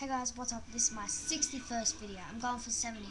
Hey guys, what's up? This is my 61st video. I'm going for 70.